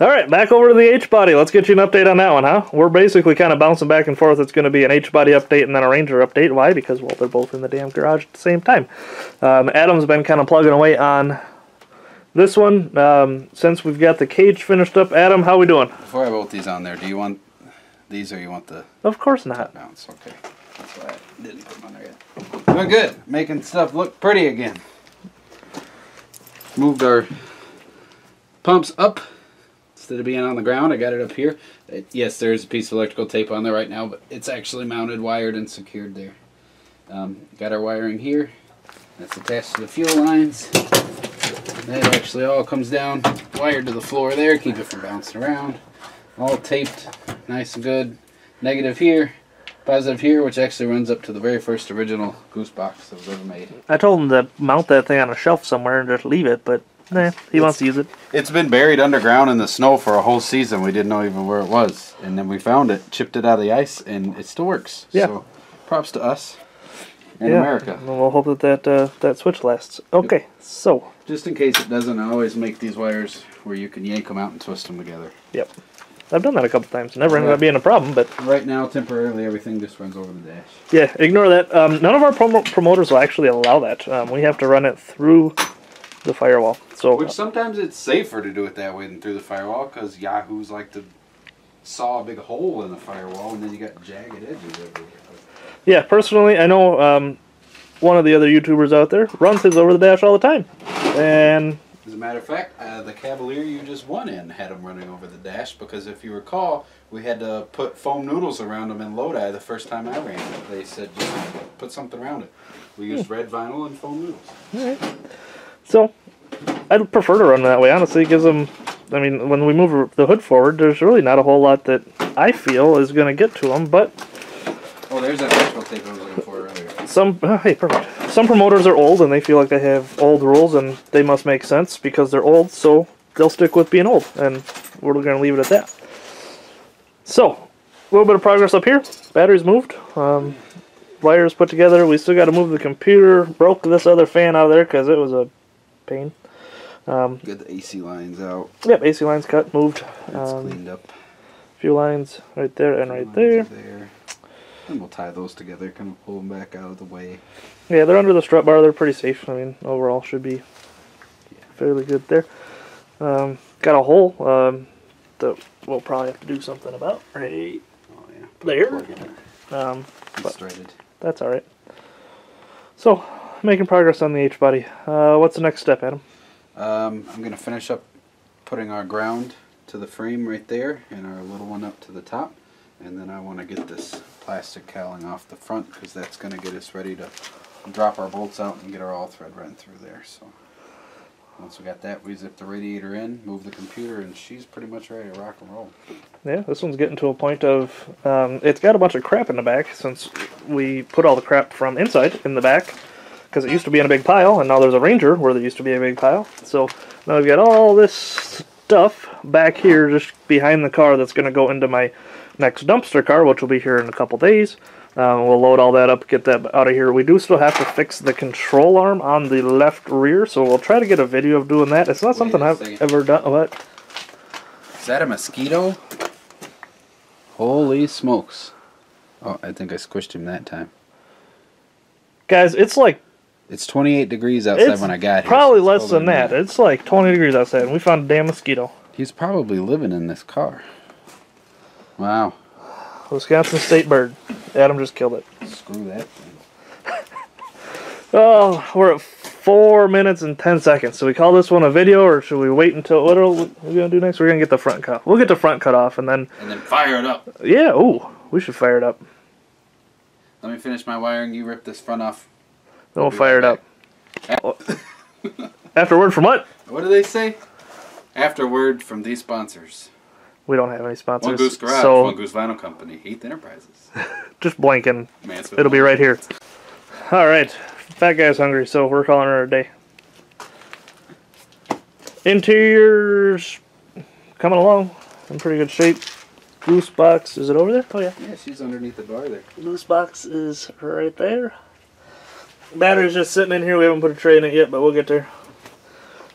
All right, back over to the H body. Let's get you an update on that one, huh? We're basically kind of bouncing back and forth. It's going to be an H body update and then a Ranger update. Why? Because well, they're both in the damn garage at the same time. Um, Adam's been kind of plugging away on this one um, since we've got the cage finished up. Adam, how we doing? Before I bolt these on there, do you want these or you want the Of course not. mounts? Okay. That's why I didn't put them on there yet. Doing good. Making stuff look pretty again. Moved our pumps up instead of being on the ground. I got it up here. It- yes, there's a piece of electrical tape on there right now, but it's actually mounted, wired, and secured there. Um, got our wiring here. That's attached to the fuel lines. That actually all comes down, wired to the floor there, keep it from bouncing around. All taped, nice and good. Negative here, positive here, which actually runs up to the very first original goose box that was ever made. I told him to mount that thing on a shelf somewhere and just leave it, but nah, he wants to use it. It's been buried underground in the snow for a whole season. We didn't know even where it was, and then we found it, chipped it out of the ice, and it still works. Yeah. So, props to us in yeah. America. And we'll hope that that, uh, that switch lasts. Okay, so Just in case it doesn't, I always make these wires where you can yank them out and twist them together. yep, I've done that a couple times. Never ended up being a problem, but Right now, temporarily, everything just runs over the dash. yeah, ignore that. Um, none of our promo- promoters will actually allow that. Um, we have to run it through the firewall. So Which sometimes it's safer to do it that way than through the firewall because Yahoos like to saw a big hole in the firewall and then you got jagged edges everywhere. yeah, personally, I know um, one of the other YouTubers out there runs his over the dash all the time, and As a matter of fact, uh, the Cavalier you just won in had them running over the dash because if you recall, we had to put foam noodles around them in Lodi the first time I ran it. They said just put something around it. We used red vinyl and foam noodles. So, I'd prefer to run that way. Honestly, it gives them. I mean, when we move the hood forward, there's really not a whole lot that I feel is going to get to them. But Oh, there's that electrical tape I was looking for earlier. some, oh, hey, perfect. Some promoters are old and they feel like they have old rules and they must make sense because they're old. So they'll stick with being old, and we're going to leave it at that. So, a little bit of progress up here. Batteries moved. Um, wires put together. We still got to move the computer. Broke this other fan out of there because it was a pain. Um, Get the AC lines out. Yep, AC lines cut, moved. That's Um, cleaned up. A few lines right there and right there. there. And we'll tie those together, kind of pull them back out of the way. Yeah, they're under the strut bar. They're pretty safe. I mean, overall should be fairly good there. Um, got a hole um, that we'll probably have to do something about. Right Oh yeah. there. Plug in it. Um, But- that's all right. So, making progress on the H body. Uh, what's the next step, Adam? Um, I'm gonna finish up putting our ground to the frame right there, and our little one up to the top, and then I want to get this plastic cowling off the front because that's gonna get us ready to drop our bolts out and get our all thread run through there. So once we got that, we zip the radiator in, move the computer, and she's pretty much ready to rock and roll. Yeah, this one's getting to a point of um, it's got a bunch of crap in the back since we put all the crap from inside in the back because it used to be in a big pile and now there's a Ranger where there used to be a big pile. So now we've got all this stuff back here just behind the car that's going to go into my next dumpster car, which will be here in a couple days. Um, we'll load all that up, get that out of here. We do still have to fix the control arm on the left rear, so we'll try to get a video of doing that. It's not Wait something I've second. ever done. What? Is that a mosquito? Holy smokes! Oh, I think I squished him that time. Guys, it's like It's 28 degrees outside It's when I got here. Probably so less than that. It's like 20 degrees outside, and we found a damn mosquito. He's probably living in this car. Wow. Wisconsin state bird. Adam just killed it. Screw that thing. Oh, we're at four minutes and 10 seconds. So we call this one a video, or should we wait until what are we gonna do next? We're gonna get the front cut. We'll get the front cut off, and then And then fire it up. yeah, ooh, we should fire it up. Let me finish my wiring. You rip this front off. Then we'll fire it up. Afterward from what? What do they say? Afterward from these sponsors. We don't have any sponsors. One Goose Garage, so One Goose Vinyl Company, Heath Enterprises. just blanking. Mansfield. It'll be right here. All right, fat guy's hungry, so we're calling her a day. Interiors coming along in pretty good shape. Goose box is it over there? Oh yeah. Yeah, she's underneath the bar there. Goose box is right there. Battery's just sitting in here. We haven't put a tray in it yet, but we'll get there.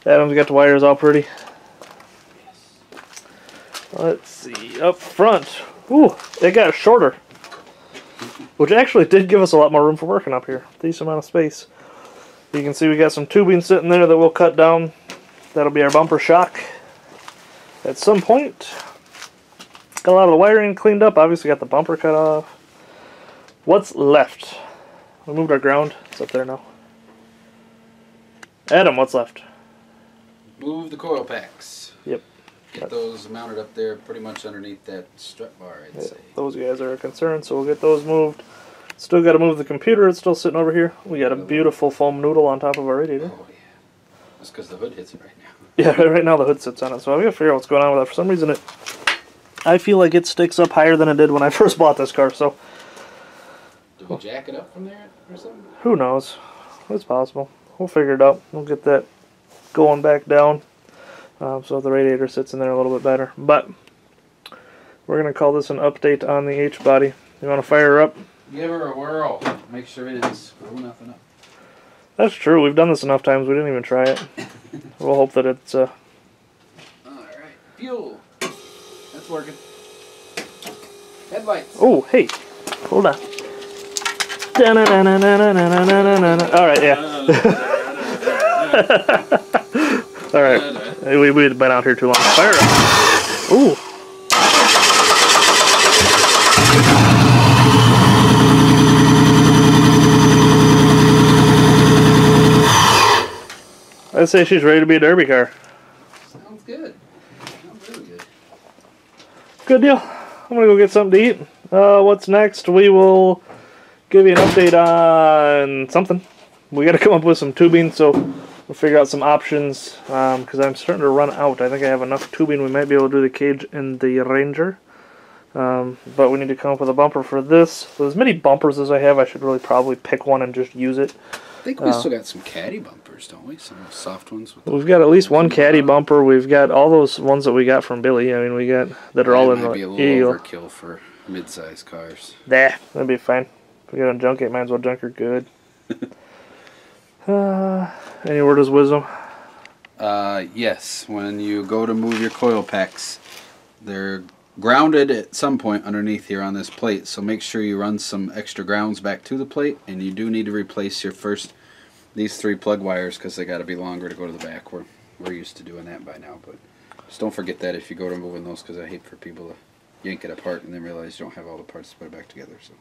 Adam's got the wires all pretty. Let's see, up front. Ooh, it got shorter. Which actually did give us a lot more room for working up here. Decent amount of space. You can see we got some tubing sitting there that we'll cut down. That'll be our bumper shock at some point. Got a lot of the wiring cleaned up. Obviously got the bumper cut off. What's left? We moved our ground. It's up there now. Adam, what's left? Move the coil packs. Yep. Get those mounted up there pretty much underneath that strut bar, I'd Yeah, say. those guys are a concern, so we'll get those moved. Still got to move the computer. It's still sitting over here. We got a oh. beautiful foam noodle on top of our radiator. Oh, yeah. That's because the hood hits it right now. Yeah, right now the hood sits on it, so I gotta figure out what's going on with that. For some reason, it I feel like it sticks up higher than it did when I first bought this car. So We jack it up from there or something? who knows? It's possible. We'll figure it out. We'll get that going back down, um, so the radiator sits in there a little bit better. But we're gonna call this an update on the H body. You want to fire her up? Give her a whirl. Make sure we didn't screw nothing up. That's true. We've done this enough times. We didn't even try it. we'll hope that it's. Uh, Alright. Fuel. That's working. Headlights. oh, hey, hold on. All right, yeah. All right, we we've been out here too long. Fire up. Ooh. I'd say she's ready to be a derby car. Sounds good. Sounds really good. Good deal. I'm gonna go get something to eat. Uh, what's next? We will give you an update on something. We got to come up with some tubing, so we'll figure out some options. Because I'm starting to run out. I think I have enough tubing. We might be able to do the cage in the Ranger. Um, but we need to come up with a bumper for this. With as many bumpers as I have, I should really probably pick one and just use it. I think we Uh, still got some caddy bumpers, don't we? Some soft ones. With We've got at least one caddy bumper. We've got all those ones that we got from Billy. I mean, we got that are all in the be a little Eagle. overkill for mid-sized cars. Nah, that'd be fine. We got a junk it, might as well junk her good. uh, any word of wisdom? Uh, yes, when you go to move your coil packs, they're grounded at some point underneath here on this plate, so make sure you run some extra grounds back to the plate, and you do need to replace your first, these three plug wires, because they got to be longer to go to the back. We're, we're used to doing that by now, but just don't forget that if you go to moving those, because I hate for people to yank it apart and then realize you don't have all the parts to put it back together. So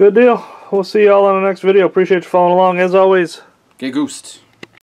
Good deal. We'll see y'all on the next video. Appreciate you following along as always. get goosed.